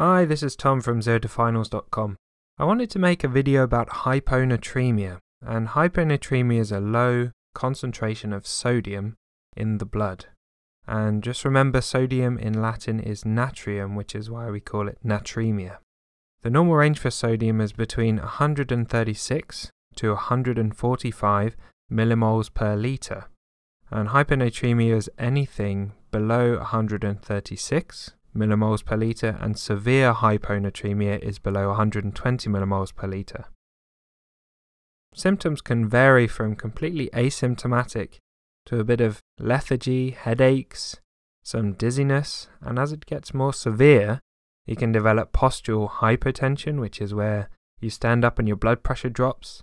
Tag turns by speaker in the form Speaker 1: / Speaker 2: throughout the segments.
Speaker 1: Hi, this is Tom from ZeroToFinals.com. I wanted to make a video about hyponatremia, and hyponatremia is a low concentration of sodium in the blood. And just remember, sodium in Latin is natrium, which is why we call it natremia. The normal range for sodium is between 136 to 145 millimoles per litre, and hyponatremia is anything below 136 millimoles per litre, and severe hyponatremia is below 120 millimoles per litre. Symptoms can vary from completely asymptomatic to a bit of lethargy, headaches, some dizziness, and as it gets more severe, you can develop postural hypotension, which is where you stand up and your blood pressure drops,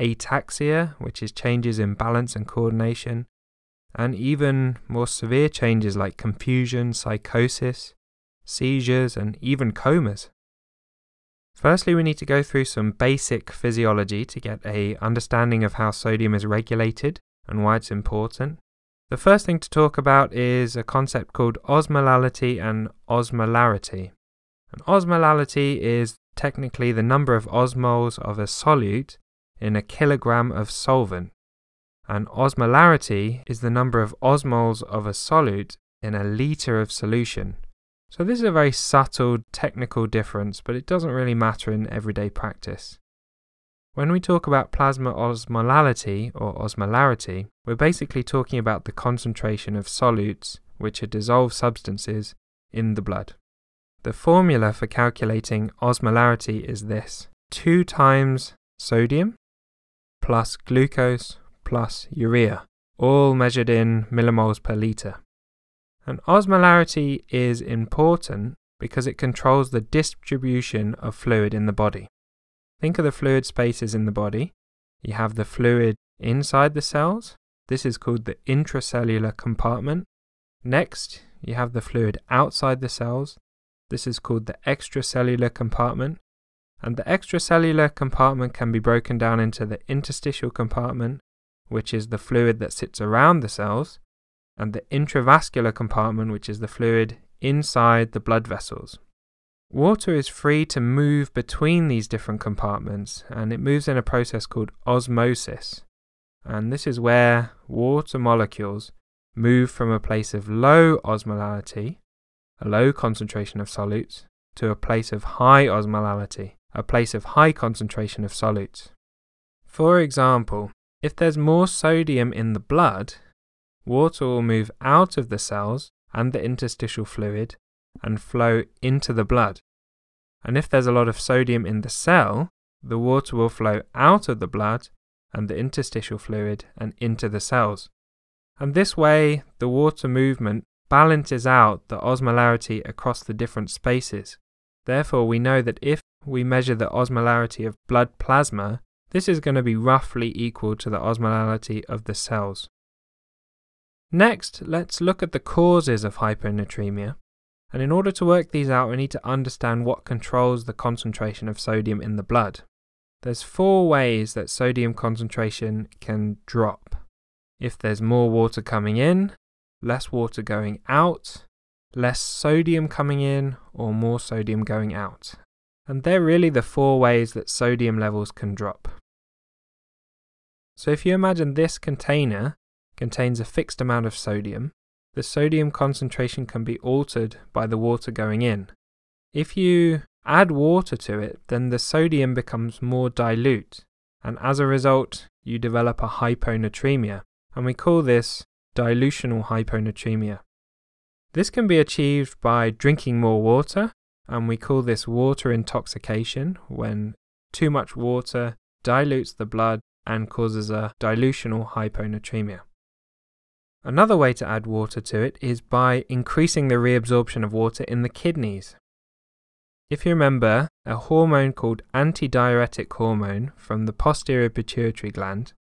Speaker 1: ataxia, which is changes in balance and coordination, and even more severe changes like confusion, psychosis, seizures, and even comas. Firstly, we need to go through some basic physiology to get a understanding of how sodium is regulated and why it's important. The first thing to talk about is a concept called osmolality and osmolarity. And osmolality is technically the number of osmoles of a solute in a kilogram of solvent. And osmolarity is the number of osmoles of a solute in a litre of solution. So this is a very subtle technical difference, but it doesn't really matter in everyday practice. When we talk about plasma osmolality or osmolarity, we're basically talking about the concentration of solutes, which are dissolved substances, in the blood. The formula for calculating osmolarity is this 2 times sodium plus glucose plus urea, all measured in millimoles per litre. And osmolarity is important because it controls the distribution of fluid in the body. Think of the fluid spaces in the body. You have the fluid inside the cells. This is called the intracellular compartment. Next, you have the fluid outside the cells. This is called the extracellular compartment. And the extracellular compartment can be broken down into the interstitial compartment, which is the fluid that sits around the cells, and the intravascular compartment, which is the fluid inside the blood vessels. Water is free to move between these different compartments and it moves in a process called osmosis. And this is where water molecules move from a place of low osmolality, a low concentration of solutes, to a place of high osmolality, a place of high concentration of solutes. For example, if there's more sodium in the blood, water will move out of the cells and the interstitial fluid and flow into the blood. And if there's a lot of sodium in the cell, the water will flow out of the blood and the interstitial fluid and into the cells. And this way, the water movement balances out the osmolarity across the different spaces. Therefore, we know that if we measure the osmolarity of blood plasma, this is going to be roughly equal to the osmolality of the cells. Next, let's look at the causes of hyponatremia. And in order to work these out, we need to understand what controls the concentration of sodium in the blood. There's four ways that sodium concentration can drop. If there's more water coming in, less water going out, less sodium coming in, or more sodium going out. And they're really the four ways that sodium levels can drop. So if you imagine this container contains a fixed amount of sodium, the sodium concentration can be altered by the water going in. If you add water to it, then the sodium becomes more dilute, and as a result, you develop a hyponatremia, and we call this dilutional hyponatremia. This can be achieved by drinking more water, and we call this water intoxication when too much water dilutes the blood and causes a dilutional hyponatremia. Another way to add water to it is by increasing the reabsorption of water in the kidneys. If you remember, a hormone called antidiuretic hormone from the posterior pituitary gland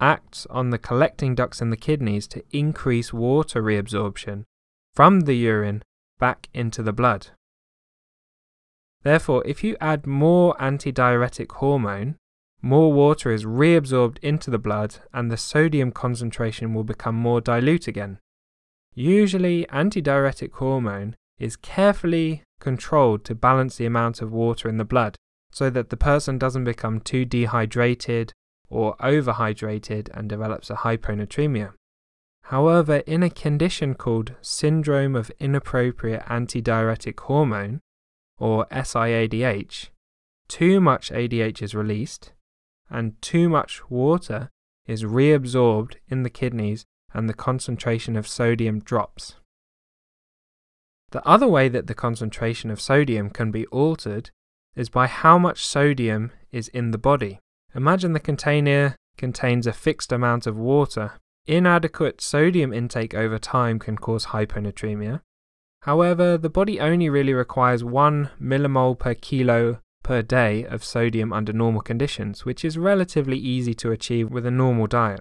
Speaker 1: acts on the collecting ducts in the kidneys to increase water reabsorption from the urine back into the blood. Therefore, if you add more antidiuretic hormone, more water is reabsorbed into the blood and the sodium concentration will become more dilute again. Usually, antidiuretic hormone is carefully controlled to balance the amount of water in the blood so that the person doesn't become too dehydrated or overhydrated and develops a hyponatremia. However, in a condition called syndrome of inappropriate antidiuretic hormone, or SIADH, too much ADH is released and too much water is reabsorbed in the kidneys and the concentration of sodium drops. The other way that the concentration of sodium can be altered is by how much sodium is in the body. Imagine the container contains a fixed amount of water. Inadequate sodium intake over time can cause hyponatremia. However, the body only really requires 1 millimole per kilo per day of sodium under normal conditions, which is relatively easy to achieve with a normal diet.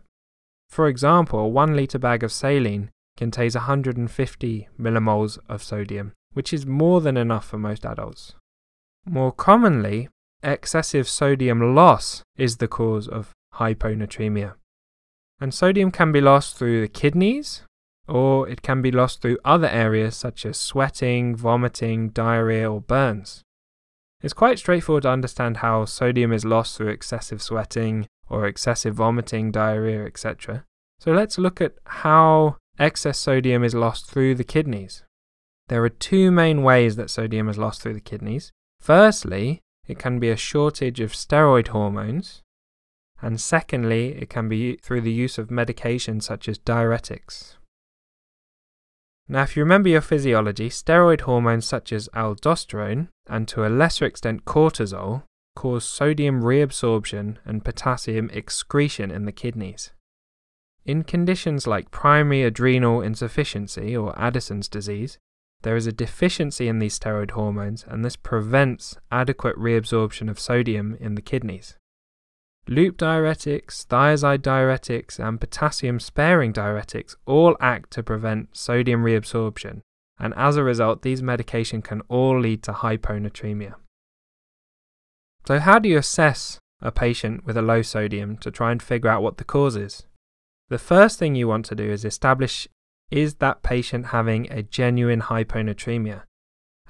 Speaker 1: For example, a 1 litre bag of saline contains 150 millimoles of sodium, which is more than enough for most adults. More commonly, excessive sodium loss is the cause of hyponatremia. And sodium can be lost through the kidneys, or it can be lost through other areas such as sweating, vomiting, diarrhea, or burns. It's quite straightforward to understand how sodium is lost through excessive sweating or excessive vomiting, diarrhea, etc. So let's look at how excess sodium is lost through the kidneys. There are two main ways that sodium is lost through the kidneys. Firstly, it can be a shortage of steroid hormones, and secondly, it can be through the use of medications such as diuretics. Now, if you remember your physiology, steroid hormones such as aldosterone and to a lesser extent cortisol cause sodium reabsorption and potassium excretion in the kidneys. In conditions like primary adrenal insufficiency or Addison's disease, there is a deficiency in these steroid hormones and this prevents adequate reabsorption of sodium in the kidneys. Loop diuretics, thiazide diuretics, and potassium sparing diuretics all act to prevent sodium reabsorption, and as a result, these medications can all lead to hyponatremia. So, how do you assess a patient with a low sodium to try and figure out what the cause is? The first thing you want to do is establish is that patient having a genuine hyponatremia?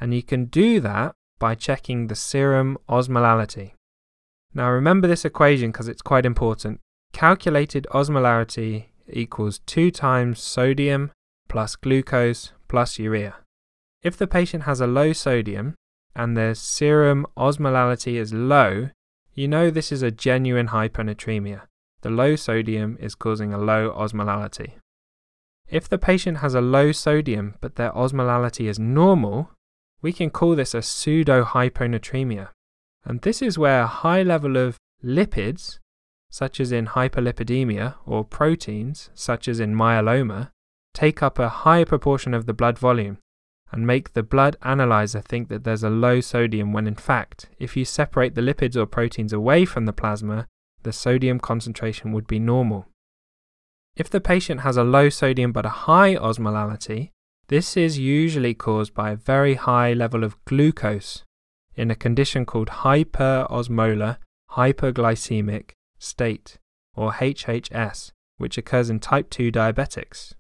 Speaker 1: And you can do that by checking the serum osmolality. Now remember this equation because it's quite important. Calculated osmolarity equals 2 times sodium plus glucose plus urea. If the patient has a low sodium and their serum osmolality is low, you know this is a genuine hyponatremia. The low sodium is causing a low osmolality. If the patient has a low sodium but their osmolality is normal, we can call this a pseudo hyponatremia. And this is where a high level of lipids, such as in hyperlipidemia, or proteins, such as in myeloma, take up a higher proportion of the blood volume and make the blood analyzer think that there's a low sodium when in fact, if you separate the lipids or proteins away from the plasma, the sodium concentration would be normal. If the patient has a low sodium but a high osmolality, this is usually caused by a very high level of glucose in a condition called hyperosmolar hyperglycemic state, or HHS, which occurs in type 2 diabetics.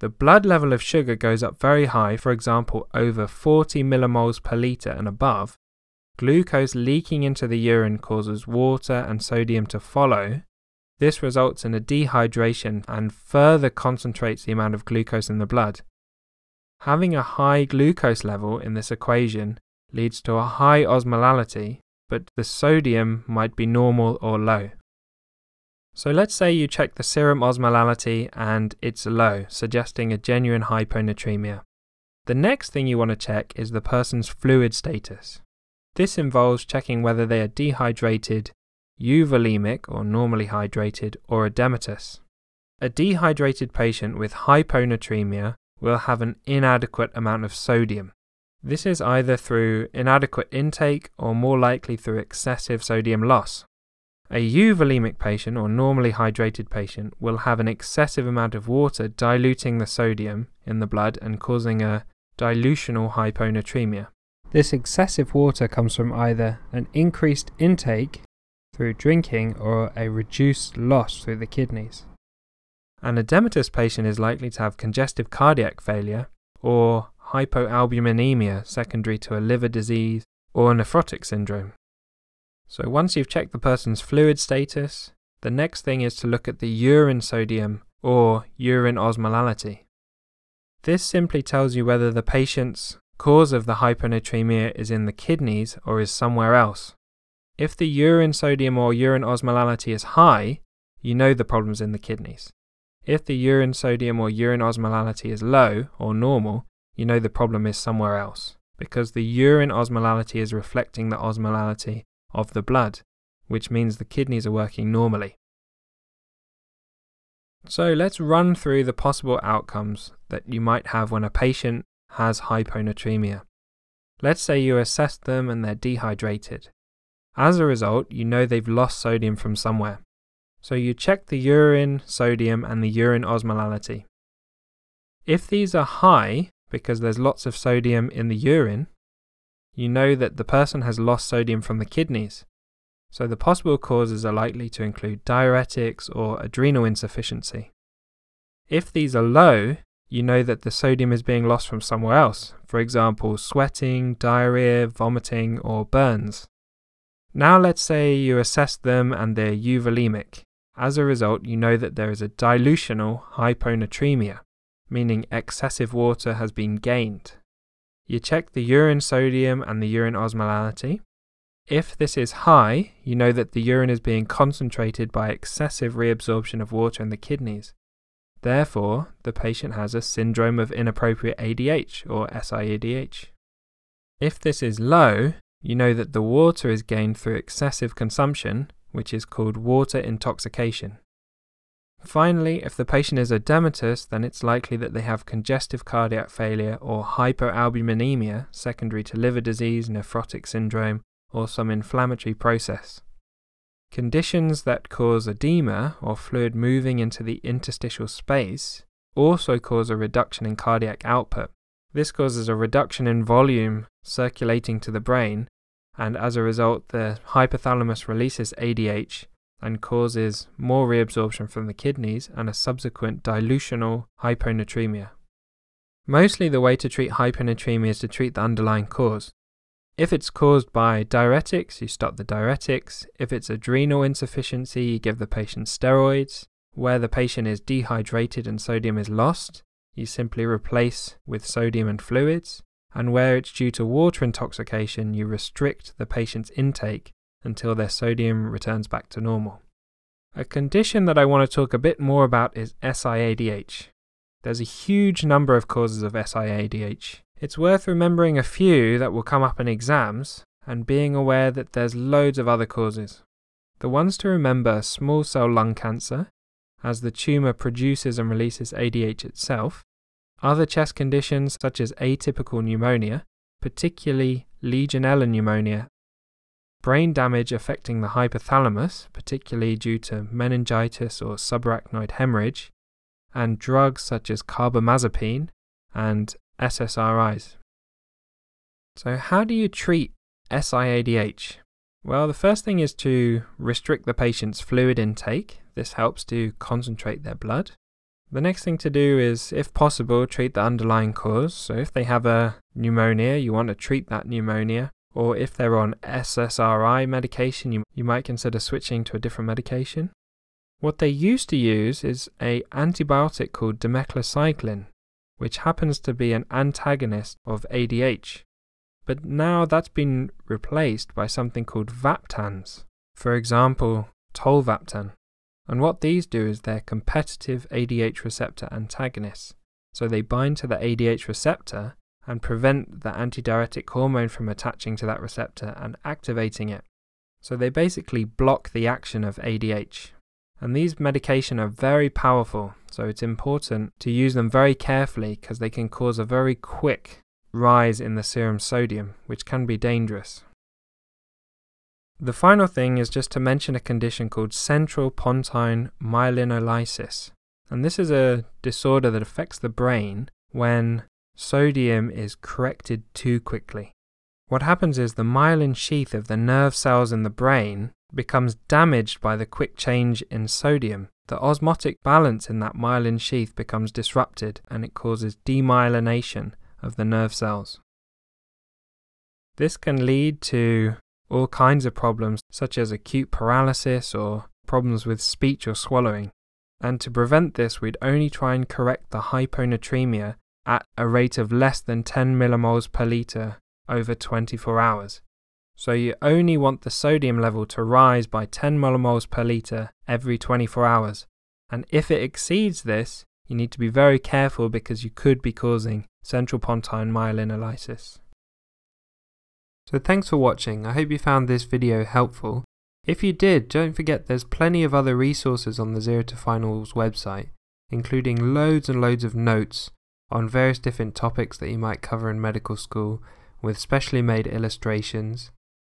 Speaker 1: The blood level of sugar goes up very high, for example, over 40 millimoles per litre and above. Glucose leaking into the urine causes water and sodium to follow. This results in a dehydration and further concentrates the amount of glucose in the blood. Having a high glucose level in this equation leads to a high osmolality, but the sodium might be normal or low. So let's say you check the serum osmolality and it's low, suggesting a genuine hyponatremia. The next thing you want to check is the person's fluid status. This involves checking whether they are dehydrated, euvolemic or normally hydrated, or edematous. A dehydrated patient with hyponatremia will have an inadequate amount of sodium, this is either through inadequate intake or more likely through excessive sodium loss. A euvolemic patient or normally hydrated patient will have an excessive amount of water diluting the sodium in the blood and causing a dilutional hyponatremia. This excessive water comes from either an increased intake through drinking or a reduced loss through the kidneys. An edematous patient is likely to have congestive cardiac failure or hypoalbuminemia secondary to a liver disease or a nephrotic syndrome. So once you've checked the person's fluid status, the next thing is to look at the urine sodium or urine osmolality. This simply tells you whether the patient's cause of the hyponatremia is in the kidneys or is somewhere else. If the urine sodium or urine osmolality is high, you know the problem's in the kidneys. If the urine sodium or urine osmolality is low or normal, you know the problem is somewhere else, because the urine osmolality is reflecting the osmolality of the blood, which means the kidneys are working normally. So let's run through the possible outcomes that you might have when a patient has hyponatremia. Let's say you assess them and they're dehydrated. As a result, you know they've lost sodium from somewhere. So you check the urine sodium and the urine osmolality. If these are high, because there's lots of sodium in the urine, you know that the person has lost sodium from the kidneys. So the possible causes are likely to include diuretics or adrenal insufficiency. If these are low, you know that the sodium is being lost from somewhere else, for example, sweating, diarrhea, vomiting, or burns. Now let's say you assess them and they're euvolemic. As a result, you know that there is a dilutional hyponatremia, meaning excessive water has been gained. You check the urine sodium and the urine osmolality. If this is high, you know that the urine is being concentrated by excessive reabsorption of water in the kidneys. Therefore, the patient has a syndrome of inappropriate ADH or SIADH. If this is low, you know that the water is gained through excessive consumption which is called water intoxication. Finally, if the patient is edematous, then it's likely that they have congestive cardiac failure or hypoalbuminemia secondary to liver disease, nephrotic syndrome, or some inflammatory process. Conditions that cause edema or fluid moving into the interstitial space also cause a reduction in cardiac output. This causes a reduction in volume circulating to the brain and as a result, the hypothalamus releases ADH and causes more reabsorption from the kidneys and a subsequent dilutional hyponatremia. Mostly, the way to treat hyponatremia is to treat the underlying cause. If it's caused by diuretics, you stop the diuretics. If it's adrenal insufficiency, you give the patient steroids. Where the patient is dehydrated and sodium is lost, you simply replace with sodium and fluids and where it's due to water intoxication, you restrict the patient's intake until their sodium returns back to normal. A condition that I want to talk a bit more about is SIADH. There's a huge number of causes of SIADH. It's worth remembering a few that will come up in exams and being aware that there's loads of other causes. The ones to remember are small cell lung cancer, as the tumour produces and releases ADH itself, other chest conditions, such as atypical pneumonia, particularly Legionella pneumonia, brain damage affecting the hypothalamus, particularly due to meningitis or subarachnoid hemorrhage, and drugs such as carbamazepine and SSRIs. So, how do you treat SIADH? Well, the first thing is to restrict the patient's fluid intake. This helps to concentrate their blood. The next thing to do is, if possible, treat the underlying cause. So, if they have a pneumonia, you want to treat that pneumonia. Or if they're on SSRI medication, you, you might consider switching to a different medication. What they used to use is a antibiotic called demeclocycline, which happens to be an antagonist of ADH. But now that's been replaced by something called Vaptans. For example, tolvaptan. And what these do is they're competitive ADH receptor antagonists. So they bind to the ADH receptor and prevent the antidiuretic hormone from attaching to that receptor and activating it. So they basically block the action of ADH. And these medications are very powerful, so it's important to use them very carefully because they can cause a very quick rise in the serum sodium, which can be dangerous. The final thing is just to mention a condition called central pontine myelinolysis. And this is a disorder that affects the brain when sodium is corrected too quickly. What happens is the myelin sheath of the nerve cells in the brain becomes damaged by the quick change in sodium. The osmotic balance in that myelin sheath becomes disrupted and it causes demyelination of the nerve cells. This can lead to all kinds of problems, such as acute paralysis or problems with speech or swallowing. And to prevent this, we'd only try and correct the hyponatremia at a rate of less than 10 millimoles per litre over 24 hours. So you only want the sodium level to rise by 10 millimoles per litre every 24 hours. And if it exceeds this, you need to be very careful because you could be causing central pontine myelinolysis. So thanks for watching, I hope you found this video helpful. If you did, don't forget there's plenty of other resources on the Zero to Finals website, including loads and loads of notes on various different topics that you might cover in medical school with specially made illustrations.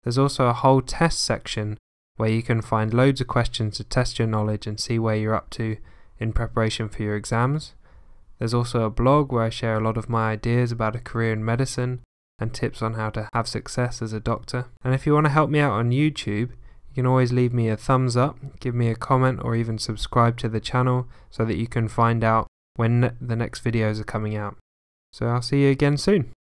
Speaker 1: There's also a whole test section where you can find loads of questions to test your knowledge and see where you're up to in preparation for your exams. There's also a blog where I share a lot of my ideas about a career in medicine and tips on how to have success as a doctor. And if you want to help me out on YouTube, you can always leave me a thumbs up, give me a comment, or even subscribe to the channel so that you can find out when the next videos are coming out. So I'll see you again soon.